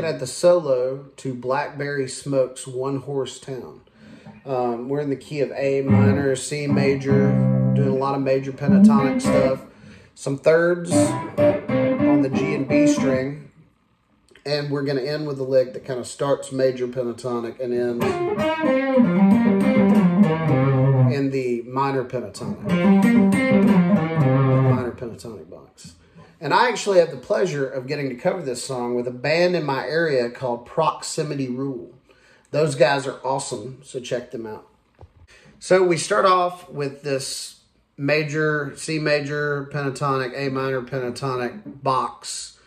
looking at the solo to Blackberry Smoke's One Horse Town. Um, we're in the key of A minor, C major, doing a lot of major pentatonic stuff. Some thirds on the G and B string. And we're going to end with a lick that kind of starts major pentatonic and ends in the minor pentatonic. Pentatonic box. And I actually have the pleasure of getting to cover this song with a band in my area called Proximity Rule. Those guys are awesome, so check them out. So we start off with this major, C major pentatonic, A minor pentatonic box,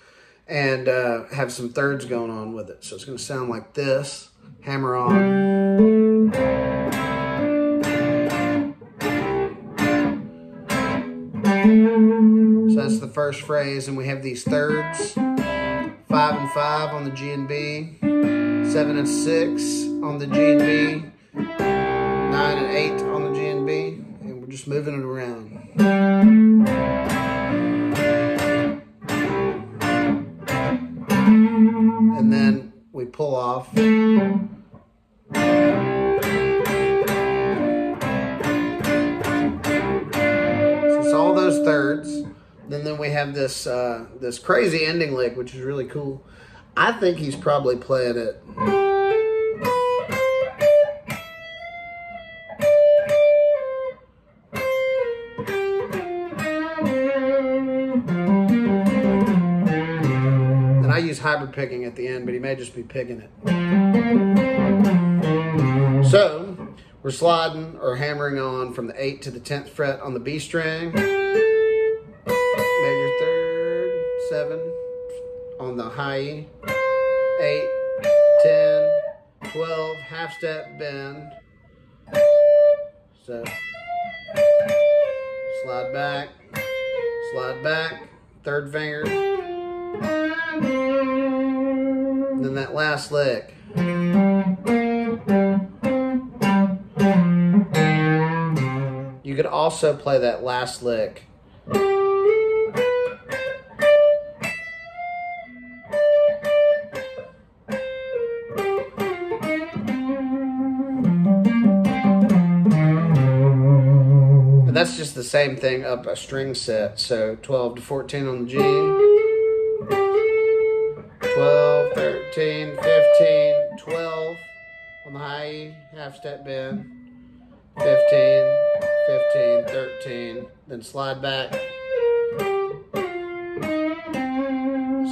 and uh, have some thirds going on with it. So it's going to sound like this hammer on. So that's the first phrase, and we have these thirds, five and five on the G and B, seven and six on the G and B, nine and eight on the G and B, and we're just moving it around. And then we pull off. So it's all those thirds. Then then we have this uh, this crazy ending lick, which is really cool. I think he's probably playing it. And I use hybrid picking at the end, but he may just be picking it. So we're sliding or hammering on from the 8th to the 10th fret on the B string. 7 on the high E. 8, 10, 12, half step bend. So slide back, slide back, third finger. Then that last lick. You could also play that last lick. And that's just the same thing up a string set. So 12 to 14 on the G. 12, 13, 15, 12 on the high E, half step bend. 15, 15, 13, then slide back.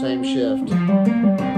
Same shift.